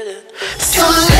It's too.